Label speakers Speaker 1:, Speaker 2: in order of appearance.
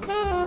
Speaker 1: Bye. Mm-hmm.